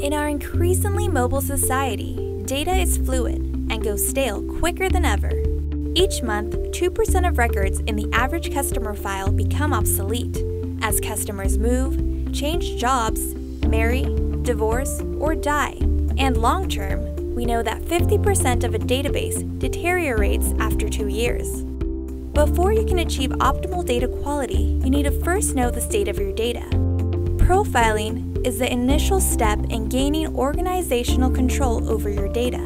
In our increasingly mobile society, data is fluid and goes stale quicker than ever. Each month, 2% of records in the average customer file become obsolete as customers move, change jobs, marry, divorce, or die. And long term, we know that 50% of a database deteriorates after two years. Before you can achieve optimal data quality, you need to first know the state of your data. Profiling is the initial step in gaining organizational control over your data.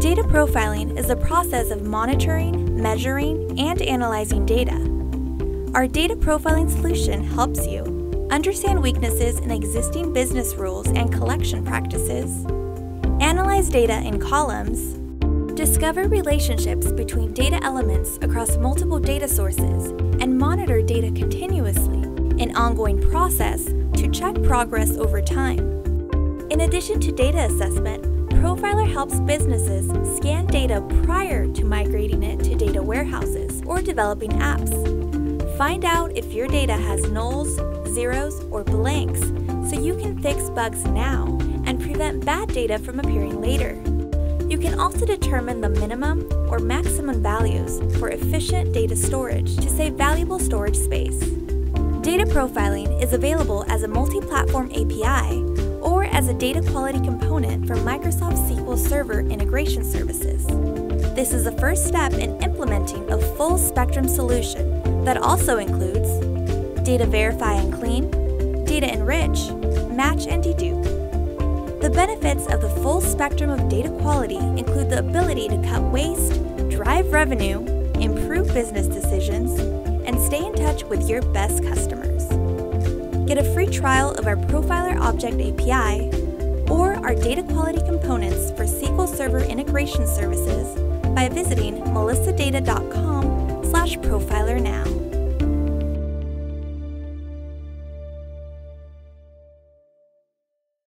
Data profiling is the process of monitoring, measuring, and analyzing data. Our data profiling solution helps you understand weaknesses in existing business rules and collection practices, analyze data in columns, discover relationships between data elements across multiple data sources, and monitor data continuously, an ongoing process check progress over time. In addition to data assessment, Profiler helps businesses scan data prior to migrating it to data warehouses or developing apps. Find out if your data has nulls, zeros, or blanks so you can fix bugs now and prevent bad data from appearing later. You can also determine the minimum or maximum values for efficient data storage to save valuable storage space. Data profiling is available as a multi-platform API or as a data quality component from Microsoft SQL Server Integration Services. This is the first step in implementing a full spectrum solution that also includes data verify and clean, data enrich, match and dedupe. The benefits of the full spectrum of data quality include the ability to cut waste, drive revenue, improve business decisions, with your best customers. Get a free trial of our Profiler Object API or our data quality components for SQL Server integration services by visiting melissadata.com slash profiler now.